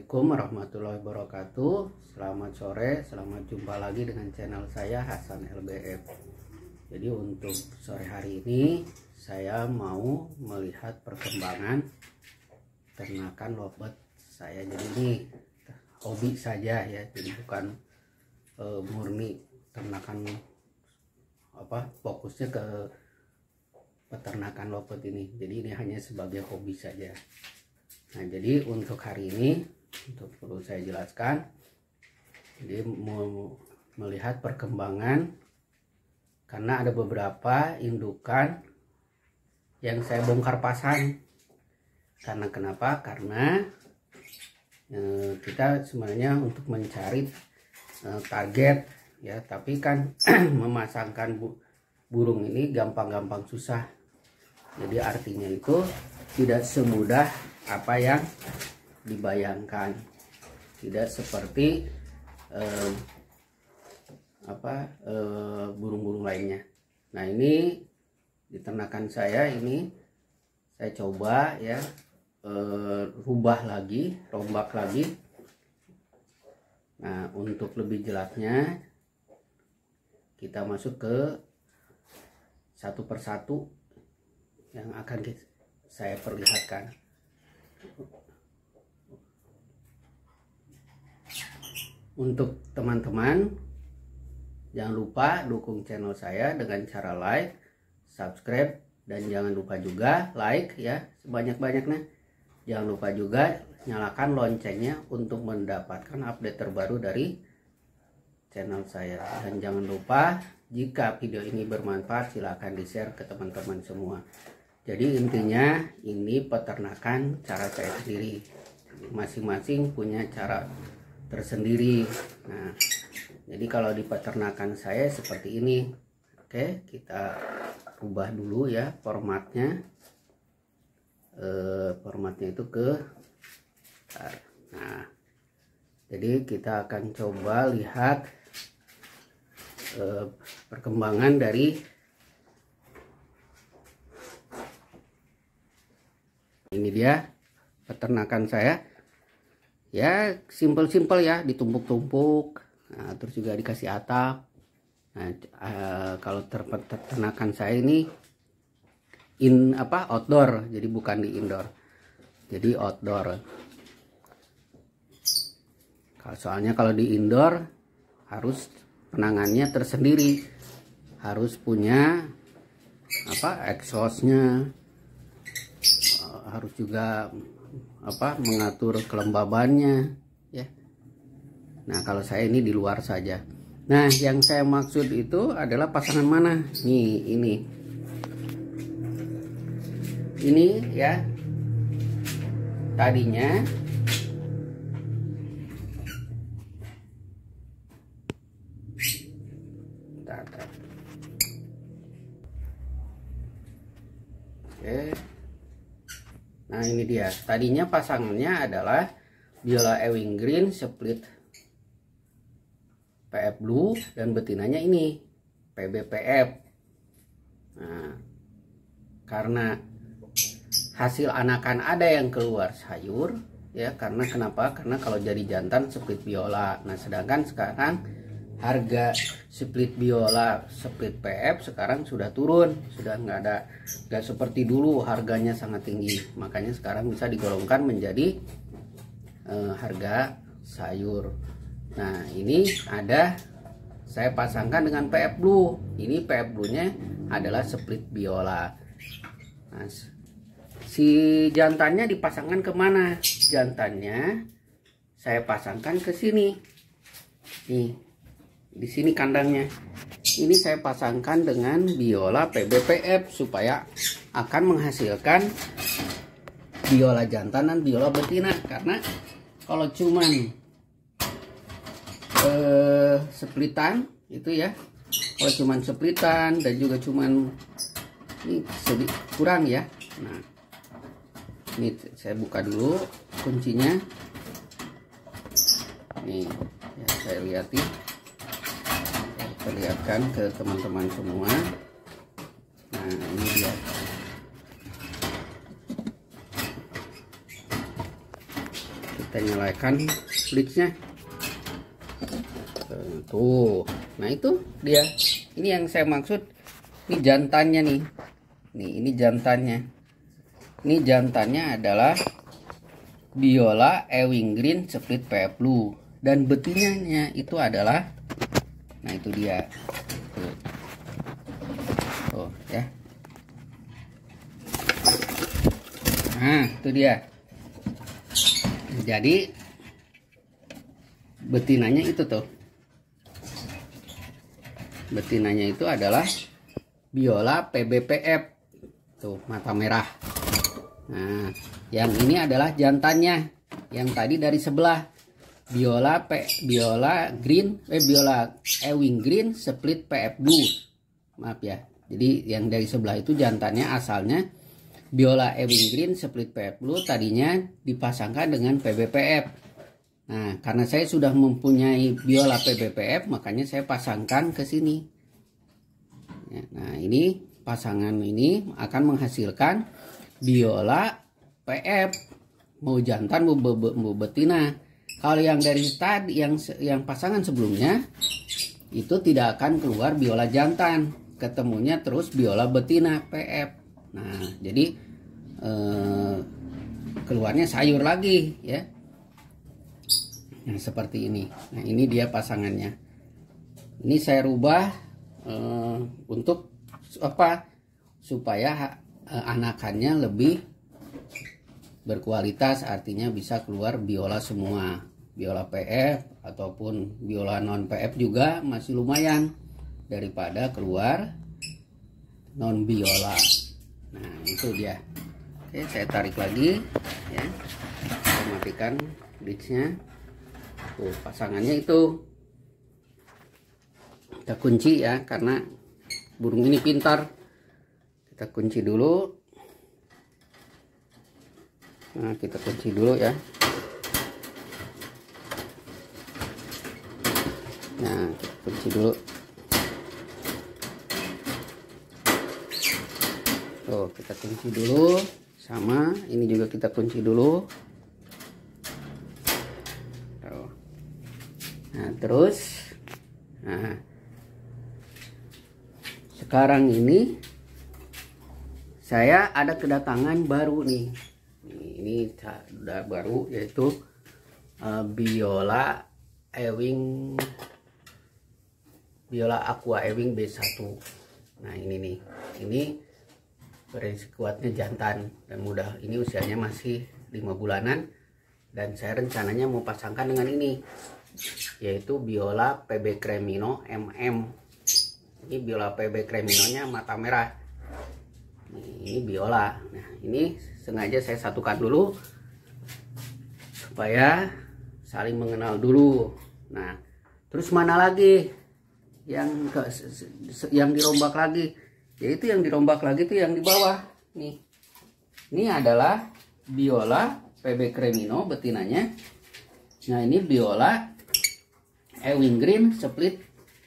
Assalamualaikum warahmatullahi wabarakatuh. Selamat sore, selamat jumpa lagi dengan channel saya Hasan LBF Jadi untuk sore hari ini Saya mau melihat perkembangan Ternakan lovebird saya. Jadi ini hobi saja ya Jadi bukan e, murni ternakan apa fokusnya ke peternakan lovebird ini. Jadi ini hanya sebagai hobi saja. Nah, jadi untuk hari ini untuk perlu saya jelaskan, jadi mau melihat perkembangan karena ada beberapa indukan yang saya bongkar pasang. Karena kenapa? Karena eh, kita sebenarnya untuk mencari eh, target ya, tapi kan memasangkan bu burung ini gampang-gampang susah. Jadi artinya itu tidak semudah apa yang dibayangkan. Tidak seperti eh, apa burung-burung eh, lainnya. Nah ini di ternakan saya ini saya coba ya eh, rubah lagi rombak lagi. Nah untuk lebih jelasnya kita masuk ke satu persatu yang akan saya perlihatkan untuk teman-teman jangan lupa dukung channel saya dengan cara like subscribe dan jangan lupa juga like ya sebanyak-banyaknya. Jangan lupa juga nyalakan loncengnya untuk mendapatkan update terbaru dari channel saya. Dan jangan lupa jika video ini bermanfaat silahkan di share ke teman-teman semua. Jadi intinya ini peternakan cara saya sendiri. Masing-masing punya cara tersendiri. Nah jadi kalau di peternakan saya seperti ini. Oke kita ubah dulu ya formatnya. E, formatnya itu ke nah jadi kita akan coba lihat e, perkembangan dari ini dia peternakan saya ya simpel-simpel ya ditumpuk-tumpuk. Nah, terus juga dikasih atap. Nah uh, kalau peternakan saya ini in apa outdoor. Jadi bukan di indoor. Jadi outdoor. Soalnya kalau di indoor harus penangannya tersendiri. Harus punya apa exhaustnya. Harus juga apa mengatur kelembabannya ya. Nah kalau saya ini di luar saja. Nah yang saya maksud itu adalah pasangan mana? Nih ini. Ini ya. Tadinya Oke. Nah ini dia. Tadinya pasangannya adalah Biola Ewing Green split PF Blue dan betinanya ini PBPF. Nah, karena hasil anakan ada yang keluar sayur ya karena kenapa? Karena kalau jadi jantan split biola. Nah, sedangkan sekarang harga split biola split PF sekarang sudah turun. Sudah nggak ada nggak seperti dulu harganya sangat tinggi. Makanya sekarang bisa digolongkan menjadi eh, harga sayur. Nah ini ada saya pasangkan dengan PF Blue. Ini PF Blue nya adalah split biola. Nah, si jantannya dipasangkan ke mana? Jantannya saya pasangkan ke sini. Nih di sini kandangnya. Ini saya pasangkan dengan biola PBPF supaya akan menghasilkan biola jantan dan biola betina. Karena kalau cuman eh, splitan itu ya. Kalau cuman splitan dan juga cuman ini sedikit kurang ya. Nah ini saya buka dulu kuncinya. Nih ya saya lihatin perlihatkan ke teman-teman semua. Nah ini dia. Kita nyalakan bleachnya tuh. Nah itu dia. Ini yang saya maksud. Ini jantannya nih. Nih ini jantannya. Ini jantannya adalah biola ewing green split PF blue. Dan betinanya itu adalah nah itu dia. Tuh, tuh ya. Nah itu dia. Jadi betinanya itu tuh. Betinanya itu adalah biola PBPF tuh mata merah. Nah yang ini adalah jantannya. Yang tadi dari sebelah biola P biola green eh biola ewing green split PF blue maaf ya jadi yang dari sebelah itu jantannya asalnya biola ewing green split PF blue tadinya dipasangkan dengan PBPF Nah, karena saya sudah mempunyai biola PBPF, makanya saya pasangkan ke sini. Ya, nah, ini pasangan ini akan menghasilkan biola PF mau jantan mau, mau betina. Kalau yang dari tadi yang yang pasangan sebelumnya itu tidak akan keluar biola jantan, ketemunya terus biola betina PF. Nah, jadi eh, keluarnya sayur lagi ya. Nah seperti ini. Nah ini dia pasangannya. Ini saya rubah uh, untuk apa supaya uh, anakannya lebih berkualitas artinya bisa keluar biola semua biola PF ataupun biola non PF juga masih lumayan daripada keluar non biola. Nah itu dia. Oke saya tarik lagi ya. Saya matikan bridge-nya tuh pasangannya itu kita kunci ya karena burung ini pintar. Kita kunci dulu. Nah kita kunci dulu ya nah kita kunci dulu. Tuh kita kunci dulu. Sama ini juga kita kunci dulu. Nah terus. Nah. Sekarang ini saya ada kedatangan baru nih. Ini sudah baru yaitu uh, biola ewing biola aqua ewing B1 nah ini nih. Ini berisik kuatnya jantan dan mudah. Ini usianya masih lima bulanan dan saya rencananya mau pasangkan dengan ini yaitu biola PB Cremino MM ini biola PB Creminonya mata merah. Ini biola. Nah ini sengaja saya satukan dulu supaya saling mengenal dulu. Nah terus mana lagi yang yang dirombak lagi. Yaitu yang dirombak lagi itu yang di bawah. Nih. Ini adalah biola PB Cremino betinanya. Nah ini biola Ewing Green split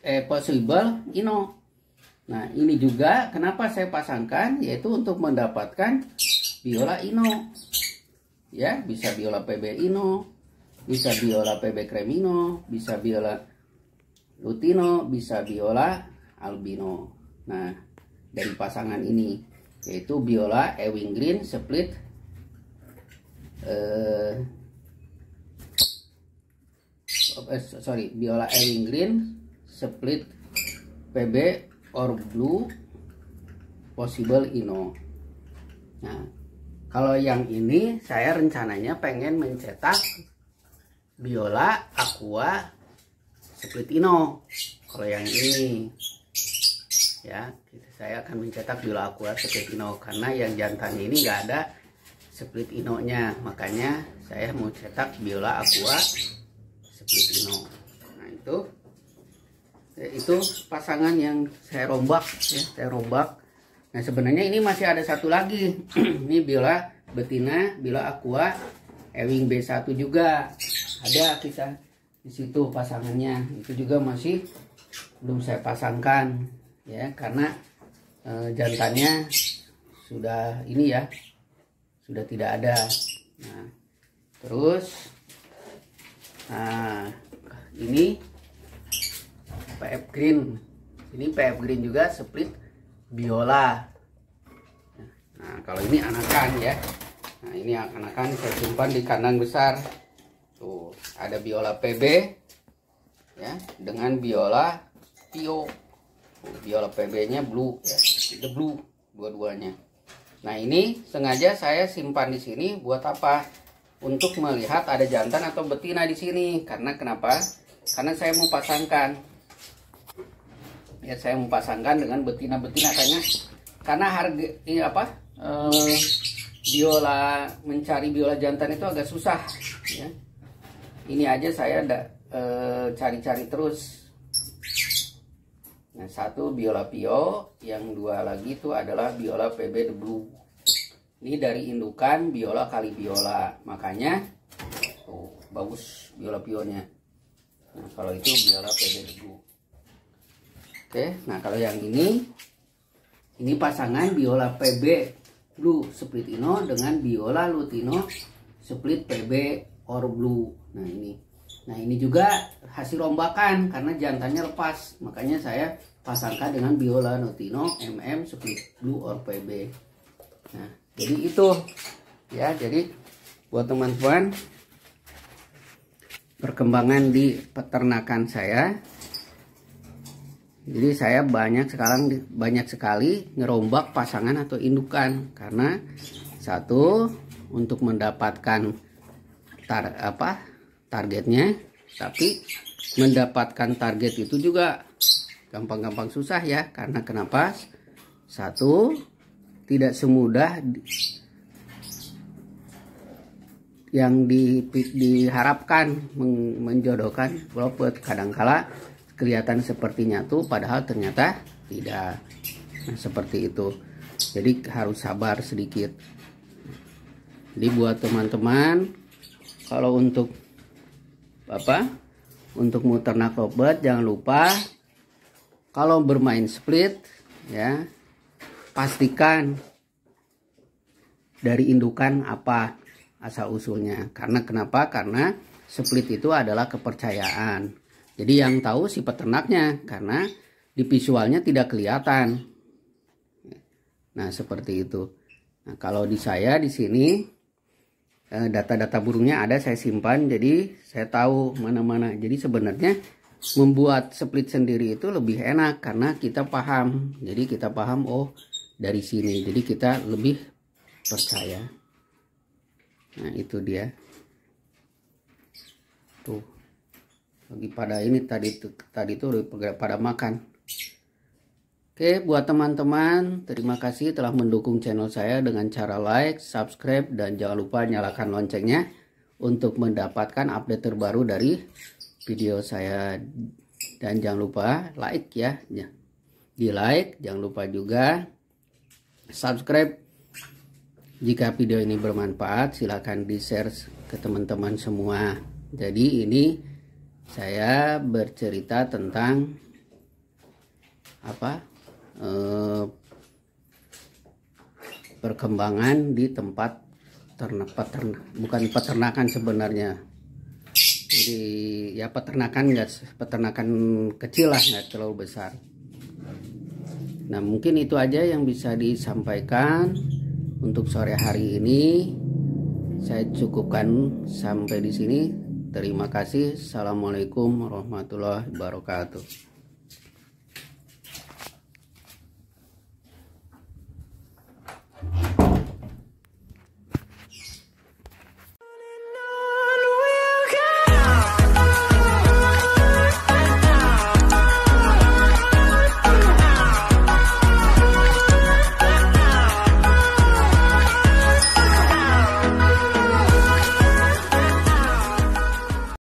eh, possible Ino. Nah ini juga kenapa saya pasangkan? Yaitu untuk mendapatkan biola Ino. Ya bisa biola PB Ino, bisa biola PB Cremino, bisa biola Lutino, bisa biola Albino. Nah dari pasangan ini yaitu biola Ewing Green split eh, eh, sorry biola Ewing Green split PB or blue possible ino nah kalau yang ini saya rencananya pengen mencetak biola aqua split ino kalau yang ini ya saya akan mencetak biola aqua split ino karena yang jantan ini enggak ada split inonya makanya saya mau cetak biola aqua Filipino. Nah itu ya, itu pasangan yang saya rombak ya saya rombak. Nah sebenarnya ini masih ada satu lagi. Ini biola betina biola aqua ewing B1 juga. Ada kita di situ pasangannya. Itu juga masih belum saya pasangkan ya karena e, jantannya sudah ini ya sudah tidak ada. Nah terus nah ini PF Green. Ini PF Green juga split biola. Nah kalau ini anakan ya. Nah ini anakan saya simpan di kandang besar tuh ada biola PB ya dengan biola Pio biola PB nya blue ya the blue dua-duanya. Nah ini sengaja saya simpan di sini buat apa? Untuk melihat ada jantan atau betina di sini. Karena kenapa? Karena saya mau pasangkan. Ya saya mau pasangkan dengan betina-betina kayaknya. Karena harga ini apa? Eh, biola mencari biola jantan itu agak susah ya ini aja saya eh, cari-cari terus Nah, satu biola pio, yang dua lagi itu adalah biola PB the blue. Ini dari indukan biola kali biola. Makanya tuh bagus biola pionya. Nah, kalau itu biola PB the blue. Oke, nah kalau yang ini ini pasangan biola PB blue split ino dengan biola lutino split PB or blue. Nah, ini. Nah ini juga hasil rombakan karena jantannya lepas. Makanya saya pasangkan dengan biola notino mm split blue or pb nah jadi itu. Ya jadi buat teman-teman perkembangan di peternakan saya. Jadi saya banyak sekarang banyak sekali ngerombak pasangan atau indukan. Karena satu untuk mendapatkan tar apa targetnya tapi mendapatkan target itu juga gampang-gampang susah ya karena kenapa? Satu tidak semudah yang di, diharapkan menjodohkan. Walaupun kadangkala kelihatan sepertinya tuh padahal ternyata tidak nah, seperti itu. Jadi harus sabar sedikit. Jadi buat teman-teman kalau untuk apa? Untuk muter nakobet jangan lupa. Kalau bermain split ya pastikan dari indukan apa asal usulnya. Karena kenapa? Karena split itu adalah kepercayaan. Jadi yang tahu si peternaknya karena di visualnya tidak kelihatan. Nah seperti itu. Nah kalau di saya di sini data-data burungnya ada saya simpan. Jadi saya tahu mana-mana. Jadi sebenarnya membuat split sendiri itu lebih enak karena kita paham. Jadi kita paham oh dari sini. Jadi kita lebih percaya. Nah itu dia. Tuh. Lagi pada ini tadi tadi tuh pada makan Oke, buat teman-teman, terima kasih telah mendukung channel saya dengan cara like, subscribe, dan jangan lupa nyalakan loncengnya untuk mendapatkan update terbaru dari video saya. Dan jangan lupa like ya, di like, jangan lupa juga subscribe. Jika video ini bermanfaat, silahkan di share ke teman-teman semua. Jadi ini saya bercerita tentang apa eh, perkembangan di tempat ternak peternak bukan peternakan sebenarnya. Jadi ya peternakan enggak peternakan kecil lah nggak terlalu besar. Nah mungkin itu aja yang bisa disampaikan untuk sore hari ini. Saya cukupkan sampai di sini. Terima kasih. Assalamualaikum warahmatullahi wabarakatuh